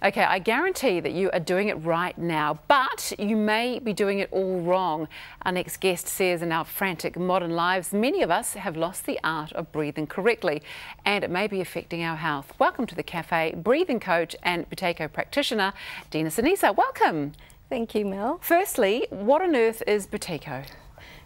Okay, I guarantee that you are doing it right now, but you may be doing it all wrong. Our next guest says in our frantic modern lives, many of us have lost the art of breathing correctly, and it may be affecting our health. Welcome to the cafe, breathing coach and Buteyko practitioner, Dina Sinisa. Welcome. Thank you, Mel. Firstly, what on earth is Buteyko?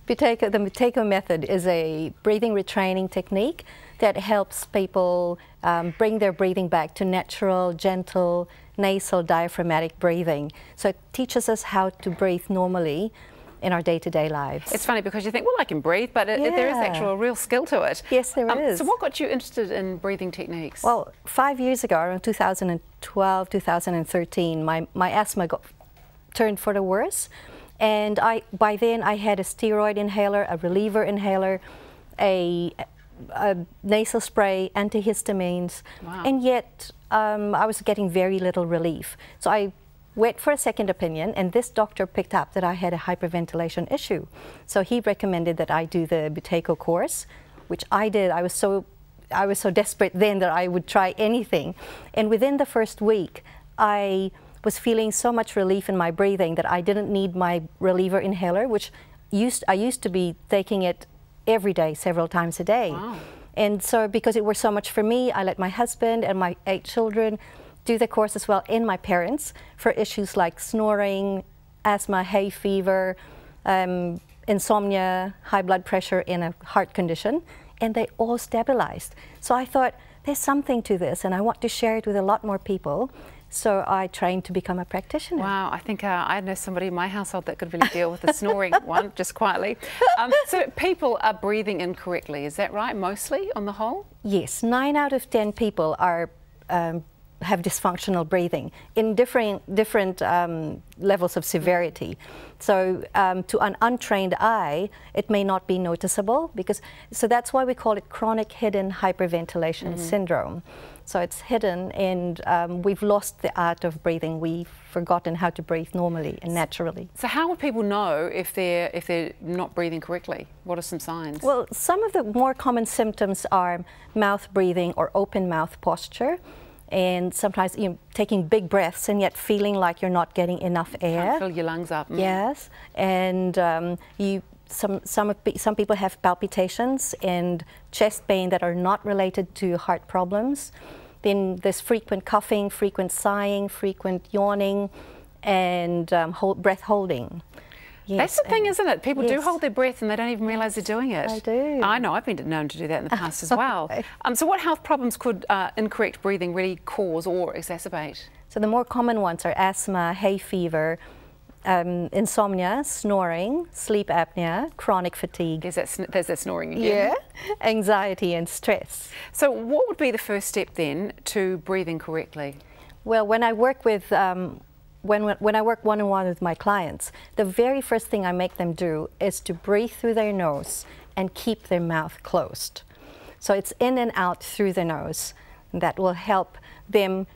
Buteyko, the Buteyko method is a breathing retraining technique that helps people um, bring their breathing back to natural, gentle, nasal diaphragmatic breathing. So it teaches us how to breathe normally in our day-to-day lives. It's funny because you think, well, I can breathe, but it, yeah. there is actual real skill to it. Yes, there um, is. So what got you interested in breathing techniques? Well, five years ago, around 2012, 2013, my, my asthma got turned for the worse. And I, by then I had a steroid inhaler, a reliever inhaler, a, a nasal spray, antihistamines, wow. and yet um, I was getting very little relief. So I went for a second opinion, and this doctor picked up that I had a hyperventilation issue. So he recommended that I do the Buteyko course, which I did. I was so I was so desperate then that I would try anything. And within the first week, I was feeling so much relief in my breathing that I didn't need my reliever inhaler, which used I used to be taking it every day, several times a day. Wow. And so because it was so much for me, I let my husband and my eight children do the course as well, and my parents, for issues like snoring, asthma, hay fever, um, insomnia, high blood pressure, and a heart condition. And they all stabilized. So I thought, there's something to this, and I want to share it with a lot more people. So I trained to become a practitioner. Wow, I think uh, I know somebody in my household that could really deal with the snoring one, just quietly. Um, so people are breathing incorrectly, is that right, mostly on the whole? Yes, nine out of 10 people are um, have dysfunctional breathing in different different um, levels of severity. So um, to an untrained eye, it may not be noticeable because so that's why we call it chronic hidden hyperventilation mm -hmm. syndrome. So it's hidden, and um, we've lost the art of breathing. We've forgotten how to breathe normally and naturally. So how would people know if they're if they're not breathing correctly? What are some signs? Well, some of the more common symptoms are mouth breathing or open mouth posture and sometimes you know, taking big breaths and yet feeling like you're not getting enough air. Can't fill your lungs up. Mm. Yes, and um, you some some some people have palpitations and chest pain that are not related to heart problems. Then there's frequent coughing, frequent sighing, frequent yawning, and um, hold, breath holding. Yes, That's the thing, isn't it? People yes. do hold their breath and they don't even realise they're doing it. I do. I know, I've been known to do that in the past as well. Um, so what health problems could uh, incorrect breathing really cause or exacerbate? So the more common ones are asthma, hay fever, um, insomnia, snoring, sleep apnea, chronic fatigue. There's that, there's that snoring again. Yeah, anxiety and stress. So what would be the first step then to breathing correctly? Well, when I work with um, when, when I work one-on-one with my clients, the very first thing I make them do is to breathe through their nose and keep their mouth closed. So it's in and out through the nose. That will help them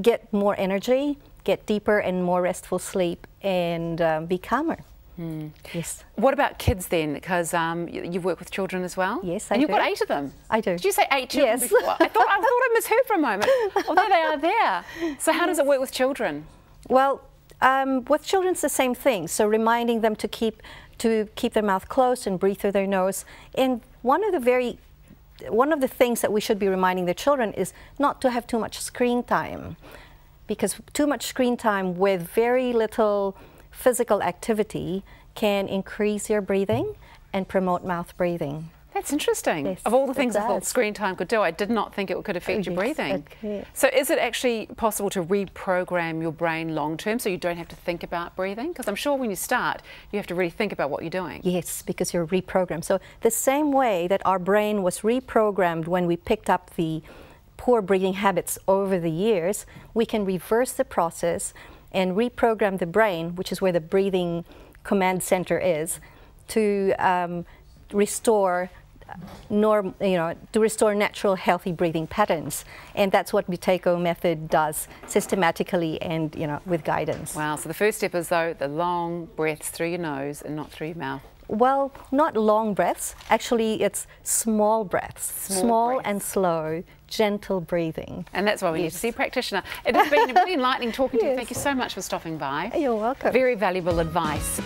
get more energy, get deeper and more restful sleep, and um, be calmer. Mm. Yes. What about kids then? Because um, you, you, work with children as well. Yes, I and you've got eight of them. I do. Did you say eight children yes. before? I thought I thought I misheard for a moment. Oh, there they are there. So how does it work with children? Well, um, with children, it's the same thing. So reminding them to keep to keep their mouth closed and breathe through their nose. And one of the very one of the things that we should be reminding the children is not to have too much screen time, because too much screen time with very little physical activity can increase your breathing and promote mouth breathing. That's interesting. Yes, of all the things I thought screen time could do, I did not think it could affect oh, your yes, breathing. Okay. So is it actually possible to reprogram your brain long term so you don't have to think about breathing? Because I'm sure when you start, you have to really think about what you're doing. Yes, because you're reprogrammed. So the same way that our brain was reprogrammed when we picked up the poor breathing habits over the years, we can reverse the process and reprogram the brain, which is where the breathing command center is, to um, restore norm, you know, to restore natural healthy breathing patterns. And that's what Buteyko method does systematically and, you know, with guidance. Wow, so the first step is though the long breaths through your nose and not through your mouth. Well, not long breaths. Actually, it's small breaths. Small Small, breaths. and slow, gentle breathing. And that's why we need to see a practitioner. It has been really enlightening talking to you. Thank you so much for stopping by. You're welcome. Very valuable advice.